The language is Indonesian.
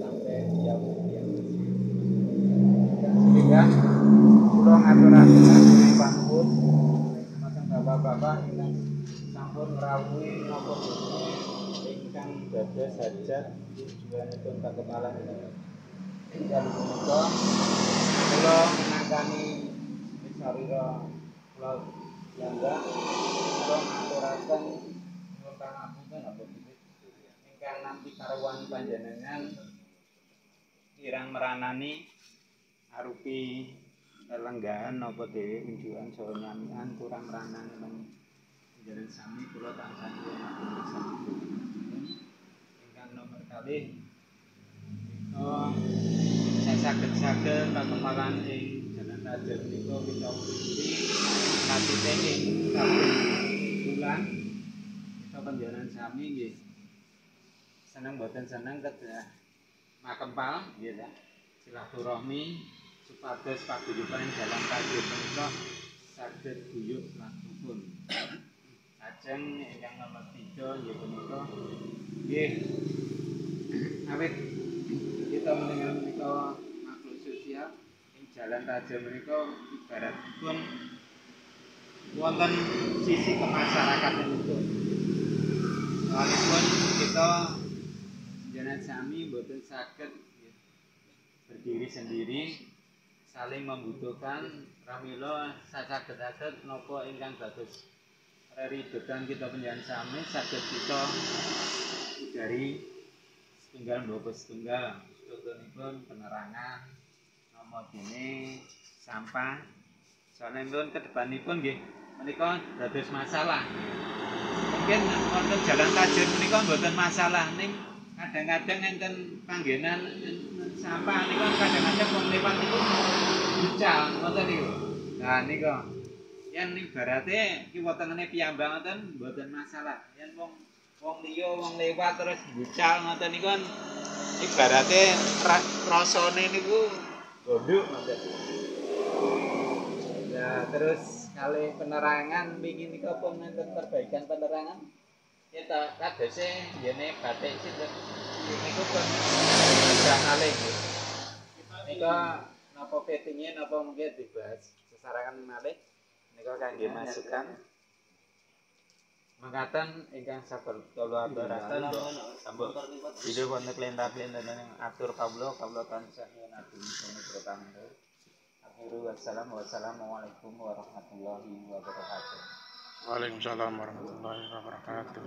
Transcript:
sampai jauh yang sehingga pulau ngatur-aturan bangun macam bapak-bapak ingkang sampun rawuhi kula langga kula ngaturaken nyuwun pangapunten apa ingkang nampi karuwan panjenengan kirang meranani arupi lelenggahan napa dhewe unjukan saha nyamikan kurang ranane men jalan sami kula ingkang nomor Oh, saya ing jalan raja menika kita pundi katite ing saben bulan kita panjenengan sami nggih. Seneng boten seneng kedah makempal nggih ta silaturahmi supados paguyuban dalam kaji menika saged guyub lan rukun. Ajeng ingkang nomor 3 nggih punika. Nggih. Awit kita mendengar menika jalan raja menika ibaratipun wonten sisi kemasyarakatan itu. Walaupun kita jangan sami boten saged berdiri sendiri saling membutuhkan pramila saged-saged napa ingkang dados reridotan kita penjalan sami saged kita dari setunggal mboko setunggal contohipun penerangan nama dene sampah soalnya pun ke depanipun nggih menika dados masalah mungkin wonten jalan tajur menika mboten masalah ning kadang-kadang enten panggenan sampah niku kadang-kadang wong lewat niku bucal ngoten niku. Nah niku yen ibarate kiwa tengene piyambak ngoten mboten masalah. Yen wong wong liya wong lewat terus bucal ngoten niku ibarate ra, rasane niku gondok ngoten. Ya terus kali penerangan wingi nika pun enten perbaikan penerangan kita kadese yene batik sinten niku pun sudah kali nggih. Nika napa fittingnya napa mungkin dibahas sesarangan malih nika kangge masukan mangkatan ingkang sabar kula aturaken sambut video konten klenta-klenta yang atur kawula kawula tansah yen ati punika kangge Akhirul wassalamualaikum warahmatullahi wabarakatuh. Waalaikumsalam warahmatullahi wabarakatuh.